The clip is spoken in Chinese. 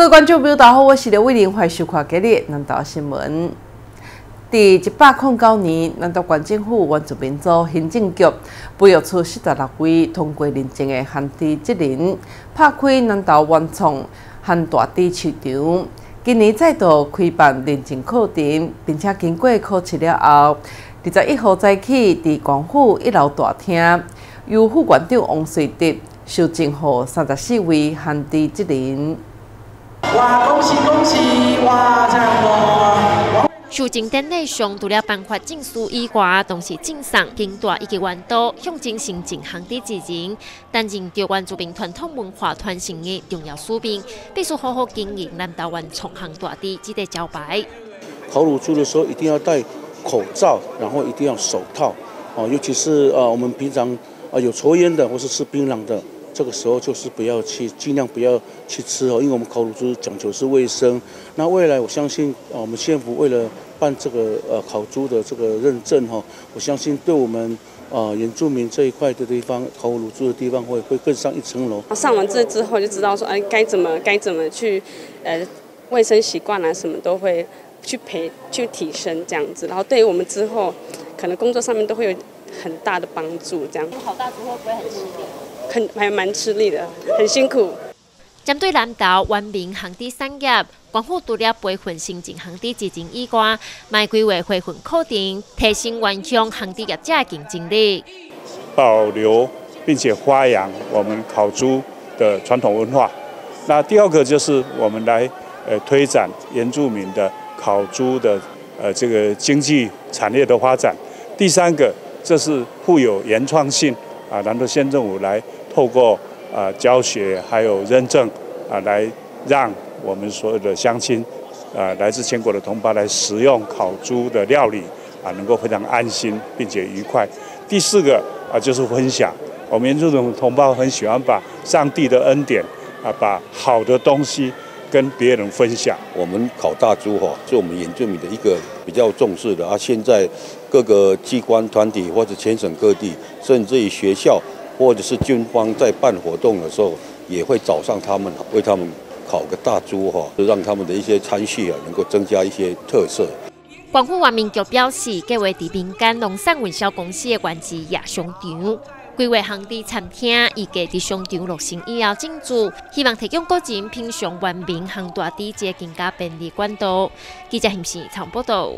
各位观众朋友，大家好，我是刘伟玲，欢迎收看今日南岛新闻。第一百零九年，南岛县政府原住民族行政局培育出四十六位通过认证的旱地职人，拍开南岛原创旱大地市场。今年再度开办认证课程，并且经过考试了后，二十一号早起，伫广府一楼大厅，由副馆长王瑞德收证予三十四位旱地职人。哇！恭喜恭喜！哇！这样多。受证典礼上，除了颁发证书以外，同时赠送金大以及元刀，象征性进行的之人，担任台湾著名传统文化传承的重要士兵，必须好好经营南台湾创行大地，值得招牌。烤乳猪的时候一定要戴口罩，然后一定要手套，哦，尤其是呃我们平常啊有抽烟的或是吃槟榔的。这个时候就是不要去，尽量不要去吃哦，因为我们烤乳猪讲究是卫生。那未来我相信，啊，我们县府为了办这个呃烤猪的这个认证哈，我相信对我们啊原住民这一块的地方烤乳猪的地方会会更上一层楼。上完这之后就知道说，哎，该怎么该怎么去，呃，卫生习惯啊什么都会去培去提升这样子，然后对于我们之后可能工作上面都会有很大的帮助。这样。烤大猪会不会很吃力？很还蛮吃力的，很辛苦。针对南岛文明航地产业，关乎除了培训新进航地资金以外，卖规划培训课程，提升原乡航地业者的竞争力。保留并且发扬我们烤猪的传统文化。那第二个就是我们来呃推展原住民的烤猪的呃这个经济产业的发展。第三个，这是富有原创性啊，南投县政府来。透过啊教学还有认证啊，来让我们所有的乡亲啊，来自全国的同胞来食用烤猪的料理啊，能够非常安心并且愉快。第四个啊，就是分享。我们这种同胞很喜欢把上帝的恩典啊，把好的东西跟别人分享。我们烤大猪哈，是我们原住民的一个比较重视的啊。现在各个机关团体或者全省各地，甚至于学校。或者是军方在办活动的时候，也会找上他们，为他们烤个大猪哈，就让他们的一些餐序啊，能够增加一些特色。广府万民局表示，计划伫民间农产运销公司的原址亚商场，规划行地餐厅，预计伫商场落成以后进驻，希望提供个人品尝文明行大地这更加便利管道。记者现时长报道。